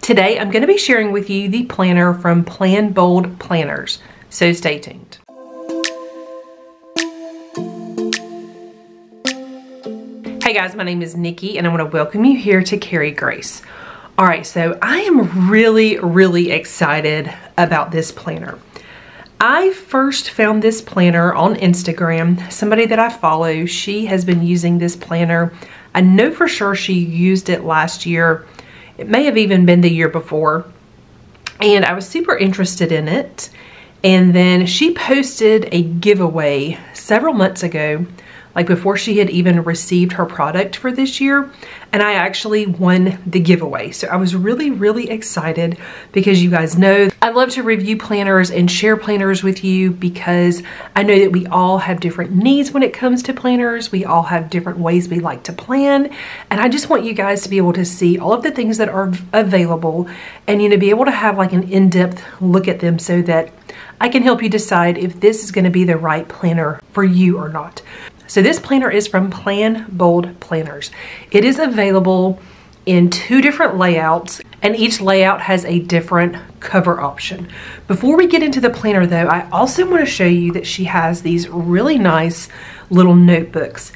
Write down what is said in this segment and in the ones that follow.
Today I'm going to be sharing with you the planner from Plan Bold Planners, so stay tuned. Hey guys, my name is Nikki and I want to welcome you here to Carry Grace. All right, so I am really, really excited about this planner. I first found this planner on Instagram. Somebody that I follow, she has been using this planner. I know for sure she used it last year. It may have even been the year before. And I was super interested in it. And then she posted a giveaway several months ago like before she had even received her product for this year. And I actually won the giveaway. So I was really, really excited because you guys know I love to review planners and share planners with you because I know that we all have different needs when it comes to planners. We all have different ways we like to plan. And I just want you guys to be able to see all of the things that are available and, you know, be able to have like an in-depth look at them so that I can help you decide if this is going to be the right planner for you or not. So this planner is from Plan Bold Planners. It is available in two different layouts and each layout has a different cover option. Before we get into the planner though, I also want to show you that she has these really nice little notebooks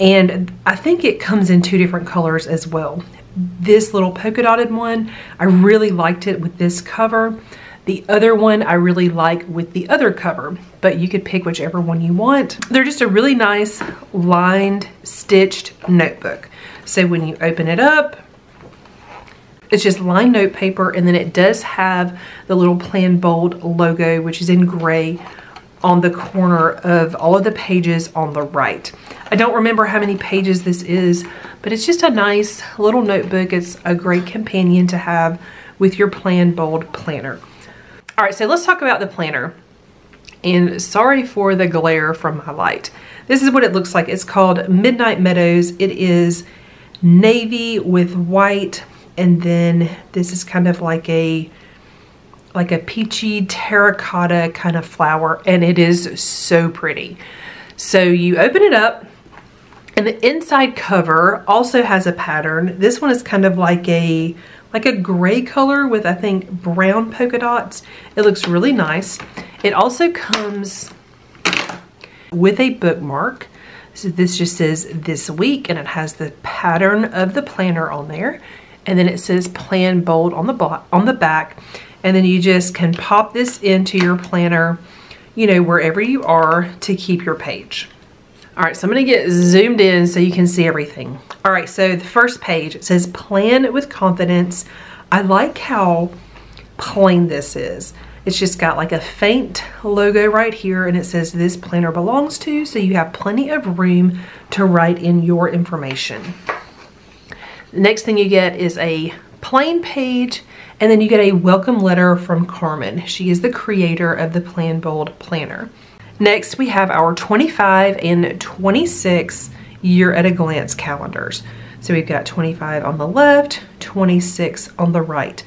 and I think it comes in two different colors as well. This little polka dotted one, I really liked it with this cover. The other one I really like with the other cover, but you could pick whichever one you want. They're just a really nice lined, stitched notebook. So when you open it up, it's just lined note paper and then it does have the little Plan Bold logo, which is in gray on the corner of all of the pages on the right. I don't remember how many pages this is, but it's just a nice little notebook. It's a great companion to have with your Plan Bold planner. All right, so let's talk about the planner. And sorry for the glare from my light. This is what it looks like. It's called Midnight Meadows. It is navy with white. And then this is kind of like a like a peachy terracotta kind of flower. And it is so pretty. So you open it up and the inside cover also has a pattern. This one is kind of like a like a gray color with I think brown polka dots. It looks really nice. It also comes with a bookmark. So this just says this week and it has the pattern of the planner on there. And then it says plan bold on the, on the back. And then you just can pop this into your planner, you know, wherever you are to keep your page. All right, so I'm gonna get zoomed in so you can see everything. All right, so the first page, it says plan with confidence. I like how plain this is. It's just got like a faint logo right here and it says this planner belongs to, so you have plenty of room to write in your information. The next thing you get is a plain page and then you get a welcome letter from Carmen. She is the creator of the Plan Bold Planner. Next, we have our 25 and 26 year at a glance calendars. So we've got 25 on the left, 26 on the right.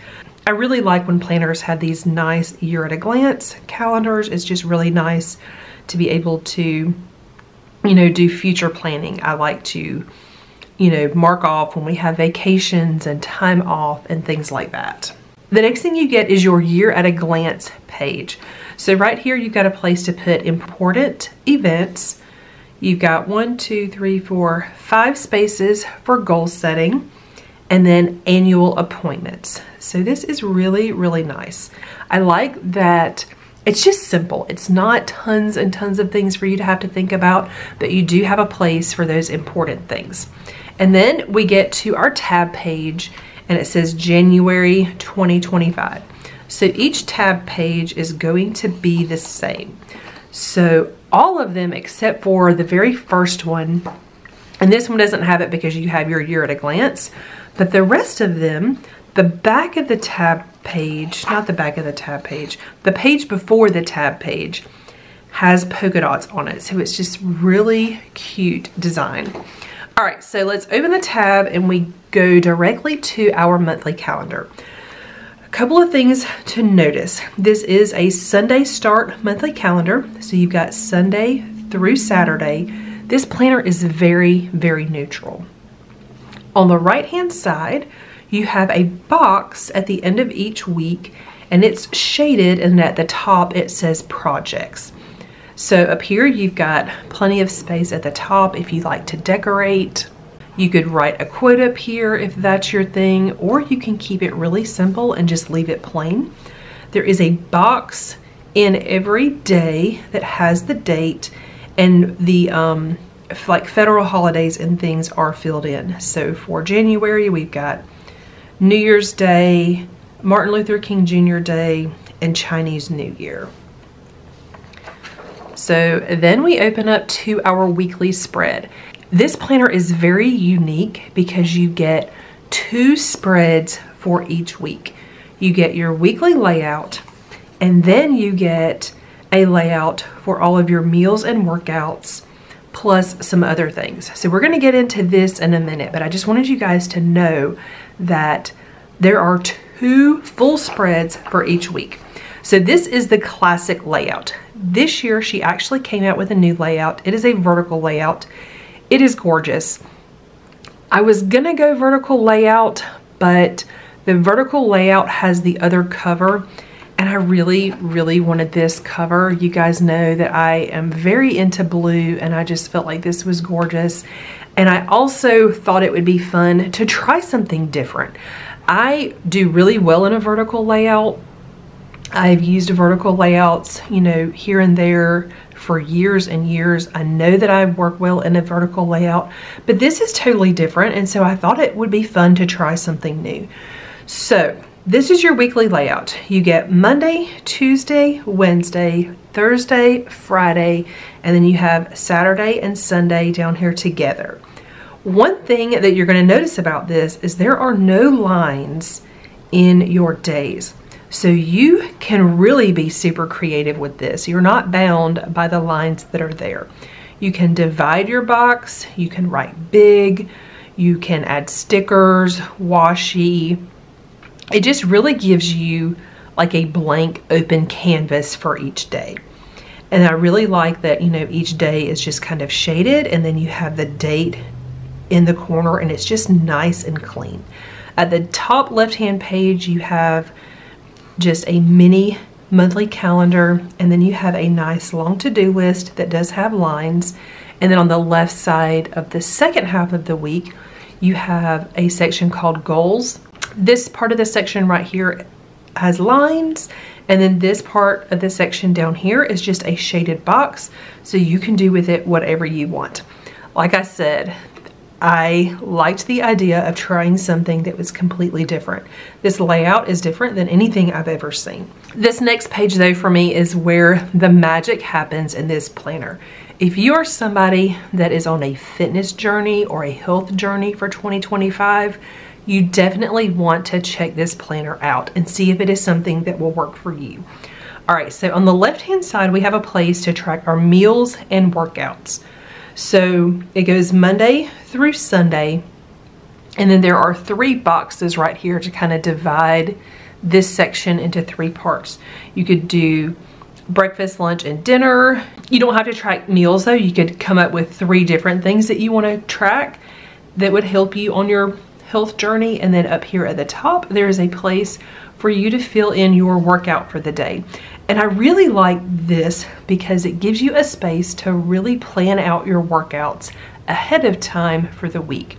I really like when planners have these nice year at a glance calendars. It's just really nice to be able to, you know, do future planning. I like to, you know, mark off when we have vacations and time off and things like that. The next thing you get is your year at a glance page. So right here, you've got a place to put important events. You've got one, two, three, four, five spaces for goal setting and then annual appointments. So this is really, really nice. I like that it's just simple. It's not tons and tons of things for you to have to think about, but you do have a place for those important things. And then we get to our tab page and it says January 2025. So each tab page is going to be the same. So all of them except for the very first one, and this one doesn't have it because you have your year at a glance, but the rest of them, the back of the tab page, not the back of the tab page, the page before the tab page has polka dots on it. So it's just really cute design. All right, so let's open the tab and we go directly to our monthly calendar couple of things to notice. This is a Sunday start monthly calendar. So you've got Sunday through Saturday. This planner is very, very neutral. On the right hand side, you have a box at the end of each week and it's shaded and at the top it says projects. So up here you've got plenty of space at the top if you like to decorate. You could write a quote up here if that's your thing, or you can keep it really simple and just leave it plain. There is a box in every day that has the date and the um, like federal holidays and things are filled in. So for January, we've got New Year's Day, Martin Luther King Jr. Day, and Chinese New Year. So then we open up to our weekly spread. This planner is very unique because you get two spreads for each week. You get your weekly layout and then you get a layout for all of your meals and workouts plus some other things. So we're gonna get into this in a minute, but I just wanted you guys to know that there are two full spreads for each week. So this is the classic layout. This year she actually came out with a new layout. It is a vertical layout it is gorgeous. I was gonna go vertical layout, but the vertical layout has the other cover and I really, really wanted this cover. You guys know that I am very into blue and I just felt like this was gorgeous. And I also thought it would be fun to try something different. I do really well in a vertical layout. I've used vertical layouts, you know, here and there for years and years. I know that I work well in a vertical layout, but this is totally different. And so I thought it would be fun to try something new. So this is your weekly layout. You get Monday, Tuesday, Wednesday, Thursday, Friday, and then you have Saturday and Sunday down here together. One thing that you're going to notice about this is there are no lines in your days. So you can really be super creative with this. You're not bound by the lines that are there. You can divide your box, you can write big, you can add stickers, washi. It just really gives you like a blank open canvas for each day. And I really like that, you know, each day is just kind of shaded and then you have the date in the corner and it's just nice and clean. At the top left-hand page, you have just a mini monthly calendar and then you have a nice long to-do list that does have lines. And then on the left side of the second half of the week you have a section called goals. This part of the section right here has lines and then this part of the section down here is just a shaded box so you can do with it whatever you want. Like I said I liked the idea of trying something that was completely different. This layout is different than anything I've ever seen. This next page though for me is where the magic happens in this planner. If you are somebody that is on a fitness journey or a health journey for 2025, you definitely want to check this planner out and see if it is something that will work for you. All right, so on the left-hand side, we have a place to track our meals and workouts. So it goes Monday through Sunday. And then there are three boxes right here to kind of divide this section into three parts. You could do breakfast, lunch, and dinner. You don't have to track meals though. You could come up with three different things that you want to track that would help you on your health journey. And then up here at the top, there is a place for you to fill in your workout for the day. And I really like this because it gives you a space to really plan out your workouts ahead of time for the week.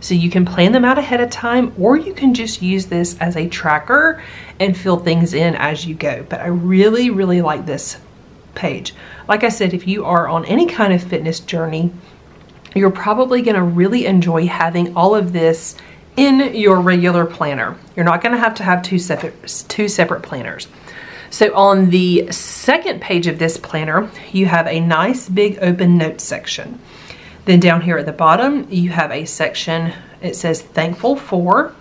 So you can plan them out ahead of time or you can just use this as a tracker and fill things in as you go. But I really, really like this page. Like I said, if you are on any kind of fitness journey, you're probably gonna really enjoy having all of this in your regular planner. You're not gonna have to have two separate, two separate planners. So on the second page of this planner, you have a nice big open notes section. Then down here at the bottom, you have a section, it says thankful for,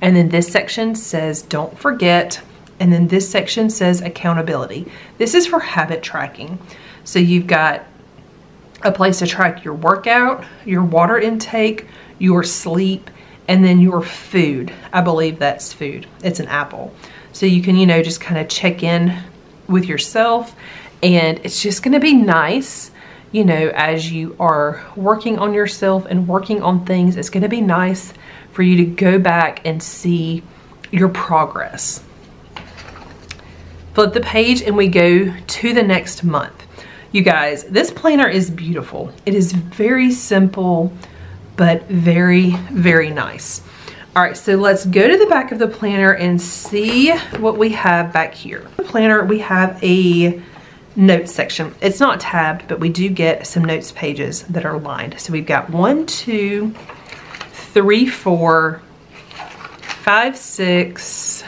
and then this section says don't forget, and then this section says accountability. This is for habit tracking. So you've got a place to track your workout, your water intake, your sleep, and then your food. I believe that's food. It's an apple. So you can, you know, just kind of check in with yourself and it's just going to be nice, you know, as you are working on yourself and working on things, it's going to be nice for you to go back and see your progress. Flip the page and we go to the next month. You guys, this planner is beautiful. It is very simple, but very, very nice. All right, so let's go to the back of the planner and see what we have back here. The planner, we have a notes section. It's not tabbed, but we do get some notes pages that are lined. So we've got one, two, three, four, five, six,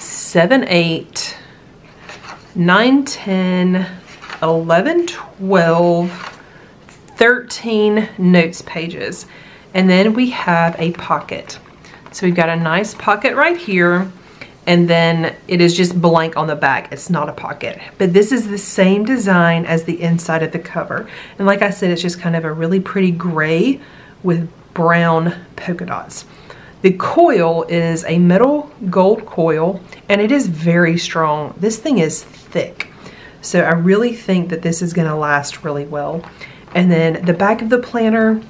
seven, eight, nine, 10, 11, 12, 13 notes pages. And then we have a pocket. So we've got a nice pocket right here and then it is just blank on the back. It's not a pocket. But this is the same design as the inside of the cover. And like I said, it's just kind of a really pretty gray with brown polka dots. The coil is a metal gold coil and it is very strong. This thing is thick. So I really think that this is gonna last really well. And then the back of the planner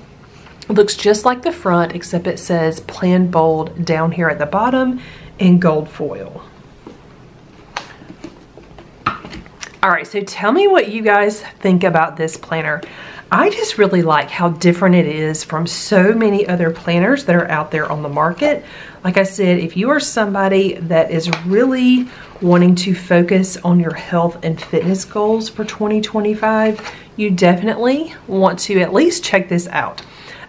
looks just like the front except it says plan bold down here at the bottom in gold foil. All right, so tell me what you guys think about this planner. I just really like how different it is from so many other planners that are out there on the market. Like I said, if you are somebody that is really wanting to focus on your health and fitness goals for 2025, you definitely want to at least check this out.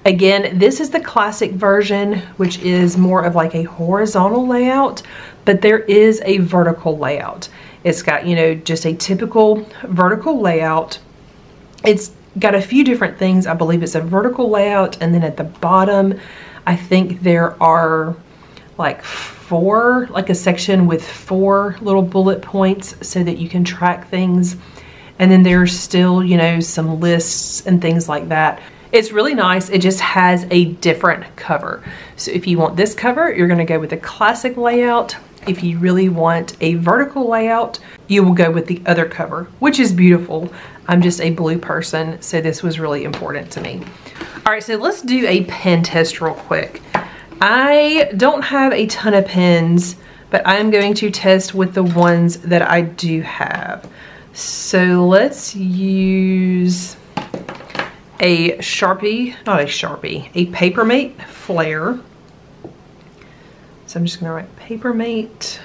Again, this is the classic version, which is more of like a horizontal layout, but there is a vertical layout. It's got, you know, just a typical vertical layout. It's got a few different things. I believe it's a vertical layout. And then at the bottom, I think there are like four, like a section with four little bullet points so that you can track things. And then there's still, you know, some lists and things like that. It's really nice. It just has a different cover. So if you want this cover, you're gonna go with the classic layout. If you really want a vertical layout, you will go with the other cover, which is beautiful. I'm just a blue person, so this was really important to me. All right, so let's do a pen test real quick. I don't have a ton of pens, but I'm going to test with the ones that I do have. So let's use a Sharpie, not a Sharpie, a Papermate Flair. So I'm just gonna write Papermate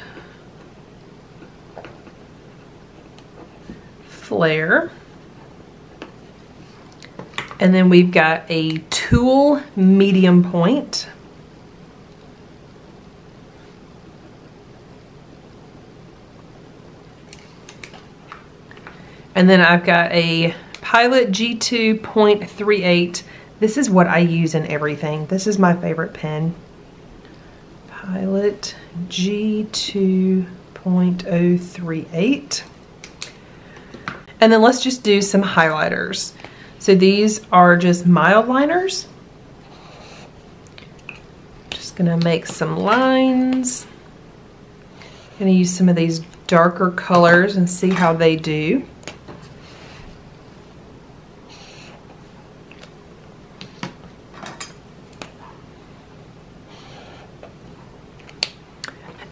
Flair. And then we've got a Tul Medium Point. And then I've got a Pilot G2.38. This is what I use in everything. This is my favorite pen. Pilot G2.038. And then let's just do some highlighters. So these are just Mildliners. Just gonna make some lines. Gonna use some of these darker colors and see how they do.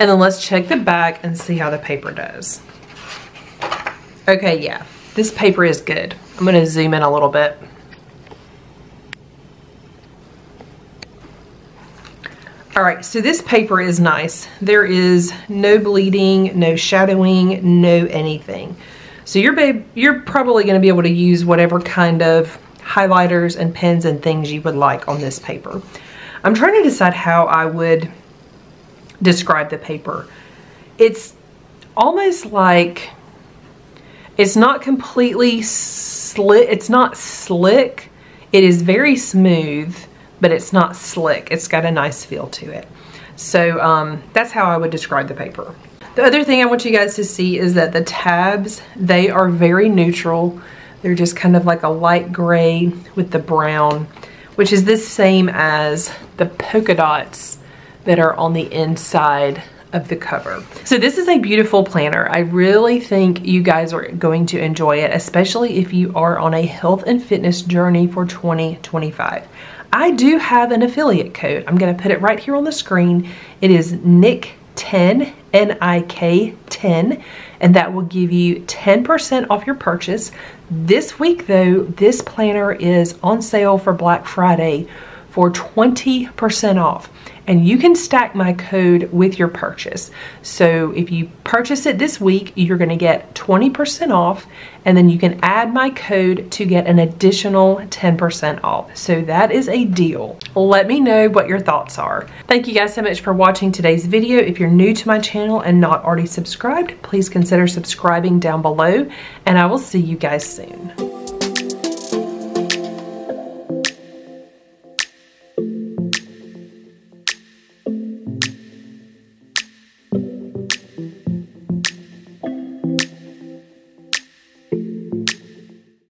And then let's check the back and see how the paper does. Okay, yeah, this paper is good. I'm gonna zoom in a little bit. All right, so this paper is nice. There is no bleeding, no shadowing, no anything. So you're, you're probably gonna be able to use whatever kind of highlighters and pens and things you would like on this paper. I'm trying to decide how I would describe the paper. It's almost like it's not completely slick. It's not slick. It is very smooth, but it's not slick. It's got a nice feel to it. So um, that's how I would describe the paper. The other thing I want you guys to see is that the tabs, they are very neutral. They're just kind of like a light gray with the brown, which is the same as the polka dots that are on the inside of the cover. So this is a beautiful planner. I really think you guys are going to enjoy it, especially if you are on a health and fitness journey for 2025. I do have an affiliate code. I'm going to put it right here on the screen. It is NIK10, N-I-K 10, and that will give you 10% off your purchase. This week though, this planner is on sale for Black Friday for 20% off and you can stack my code with your purchase. So if you purchase it this week, you're gonna get 20% off and then you can add my code to get an additional 10% off. So that is a deal. Let me know what your thoughts are. Thank you guys so much for watching today's video. If you're new to my channel and not already subscribed, please consider subscribing down below and I will see you guys soon.